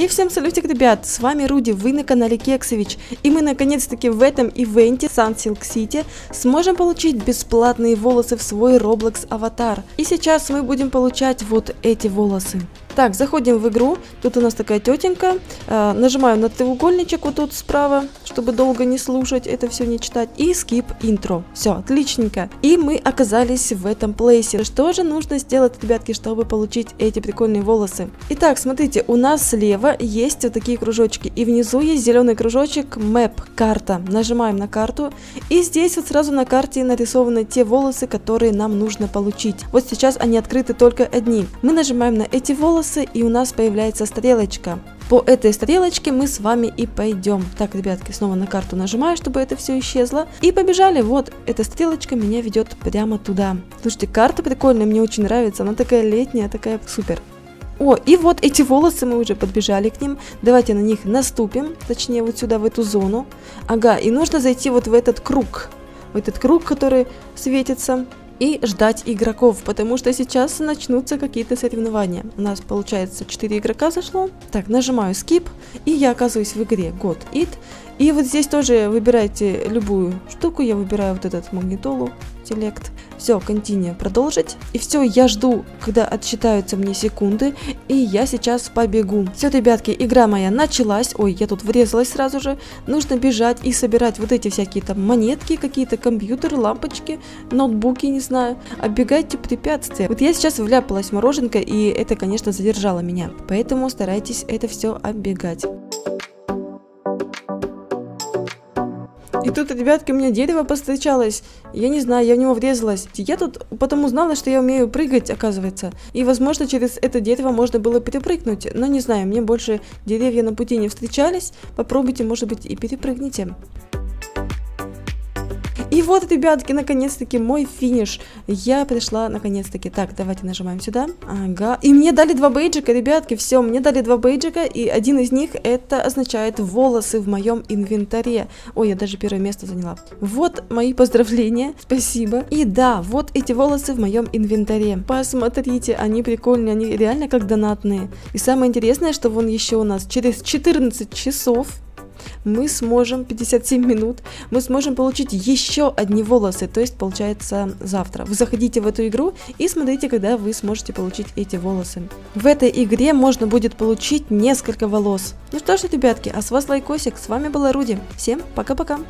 И всем салютик, ребят, с вами Руди, вы на канале Кексович, и мы наконец-таки в этом ивенте Sunsilk City сможем получить бесплатные волосы в свой Roblox аватар. И сейчас мы будем получать вот эти волосы. Так, заходим в игру. Тут у нас такая тетенька. Э, нажимаю на треугольничек вот тут справа, чтобы долго не слушать, это все не читать. И skip интро. Все, отличненько. И мы оказались в этом плейсе. Что же нужно сделать, ребятки, чтобы получить эти прикольные волосы? Итак, смотрите, у нас слева есть вот такие кружочки. И внизу есть зеленый кружочек Map, карта. Нажимаем на карту. И здесь вот сразу на карте нарисованы те волосы, которые нам нужно получить. Вот сейчас они открыты только одни. Мы нажимаем на эти волосы волосы и у нас появляется стрелочка. По этой стрелочке мы с вами и пойдем. Так, ребятки, снова на карту нажимаю, чтобы это все исчезло. И побежали. Вот, эта стрелочка меня ведет прямо туда. Слушайте, карта прикольная, мне очень нравится. Она такая летняя, такая супер. О, и вот эти волосы мы уже подбежали к ним. Давайте на них наступим, точнее вот сюда, в эту зону. Ага, и нужно зайти вот в этот круг. В этот круг, который светится и ждать игроков, потому что сейчас начнутся какие-то соревнования. У нас получается 4 игрока зашло. Так, нажимаю skip, и я оказываюсь в игре God It. И вот здесь тоже выбирайте любую штуку. Я выбираю вот этот магнитолу, селект. Все, continue, продолжить. И все, я жду, когда отсчитаются мне секунды, и я сейчас побегу. Все, ребятки, игра моя началась. Ой, я тут врезалась сразу же. Нужно бежать и собирать вот эти всякие там монетки, какие-то компьютеры, лампочки, ноутбуки, не знаю. Оббегайте препятствия. Вот я сейчас вляпалась в мороженка, и это, конечно, задержало меня. Поэтому старайтесь это все оббегать. И тут, ребятки, у меня дерево повстречалось. Я не знаю, я в него врезалась. Я тут потом узнала, что я умею прыгать, оказывается. И, возможно, через это дерево можно было перепрыгнуть. Но не знаю, мне больше деревья на пути не встречались. Попробуйте, может быть, и перепрыгните. И вот, ребятки, наконец-таки мой финиш. Я пришла, наконец-таки. Так, давайте нажимаем сюда. Ага. И мне дали два бейджика, ребятки. Все, мне дали два бейджика. И один из них это означает волосы в моем инвентаре. Ой, я даже первое место заняла. Вот мои поздравления. Спасибо. И да, вот эти волосы в моем инвентаре. Посмотрите, они прикольные. Они реально как донатные. И самое интересное, что вон еще у нас через 14 часов мы сможем, 57 минут, мы сможем получить еще одни волосы, то есть получается завтра. Вы заходите в эту игру и смотрите, когда вы сможете получить эти волосы. В этой игре можно будет получить несколько волос. Ну что ж, ребятки, а с вас лайкосик, с вами была Руди. Всем пока-пока.